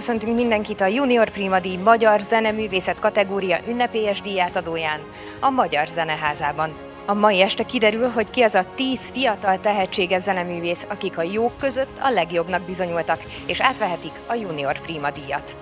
köszöntünk mindenkit a Junior Prima díj Magyar Zeneművészet kategória ünnepélyes díjátadóján, a Magyar Zeneházában. A mai este kiderül, hogy ki az a tíz fiatal tehetséges zeneművész, akik a jók között a legjobbnak bizonyultak, és átvehetik a Junior Prima díjat.